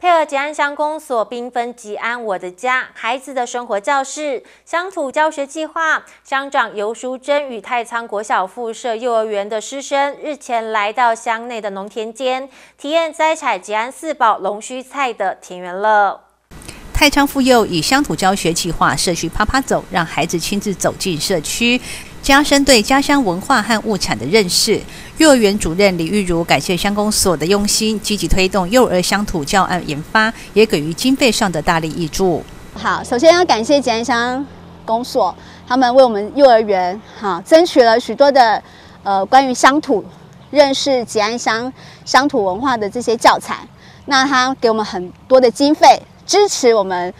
配合吉安乡公所缤纷吉安我的家孩子的生活教室乡土教学计划，乡长尤淑珍与太仓国小附设幼儿园的师生日前来到乡内的农田间，体验摘采吉安四宝龙须菜的田园乐。太仓妇幼以乡土教学计划社区趴趴走，让孩子亲自走进社区，加深对家乡文化和物产的认识。幼儿园主任李玉如感谢乡公所的用心，积极推动幼儿乡土教案研发，也给予经费上的大力益助。好，首先要感谢吉安乡公所，他们为我们幼儿园哈争取了许多的呃关于乡土认识吉安乡乡土文化的这些教材，那他给我们很多的经费。支持我们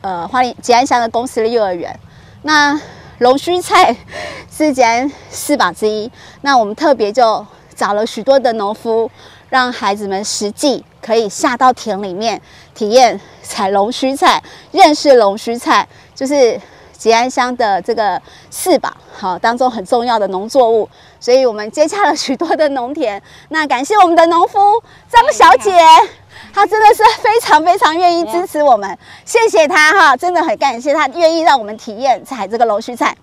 呃花莲吉安乡的公司的幼儿园。那龙须菜是吉安四宝之一。那我们特别就找了许多的农夫，让孩子们实际可以下到田里面体验采龙须菜，认识龙须菜，就是吉安乡的这个四宝好当中很重要的农作物。所以我们接洽了许多的农田。那感谢我们的农夫张小姐。他真的是非常非常愿意支持我们，谢谢他哈，真的很感谢他愿意让我们体验采这个龙须菜。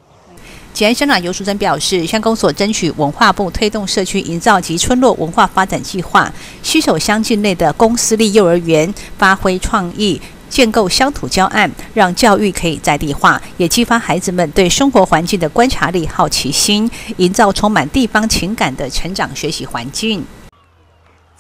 吉安乡长尤淑珍表示，乡公所争取文化部推动社区营造及村落文化发展计划，携手乡境内的公私立幼儿园，发挥创意，建构乡土教案，让教育可以在地化，也激发孩子们对生活环境的观察力、好奇心，营造充满地方情感的成长学习环境。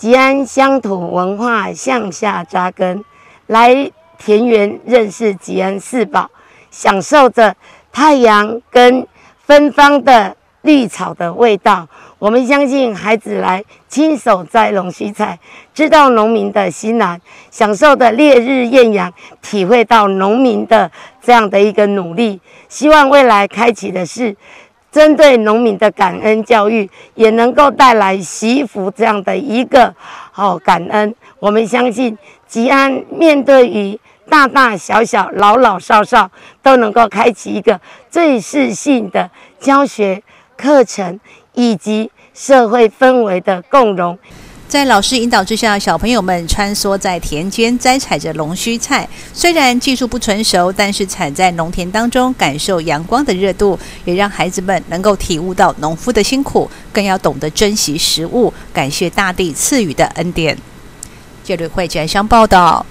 吉安乡土文化向下扎根，来田园认识吉安四宝，享受着太阳跟芬芳的绿草的味道。我们相信孩子来亲手摘龙须菜，知道农民的辛劳，享受的烈日艳阳，体会到农民的这样的一个努力。希望未来开启的是。针对农民的感恩教育，也能够带来祈福这样的一个好感恩。我们相信吉安面对于大大小小、老老少少，都能够开启一个最适性的教学课程以及社会氛围的共融。在老师引导之下，小朋友们穿梭在田间摘采着龙须菜。虽然技术不成熟，但是采在农田当中，感受阳光的热度，也让孩子们能够体悟到农夫的辛苦，更要懂得珍惜食物，感谢大地赐予的恩典。这里会转向报道。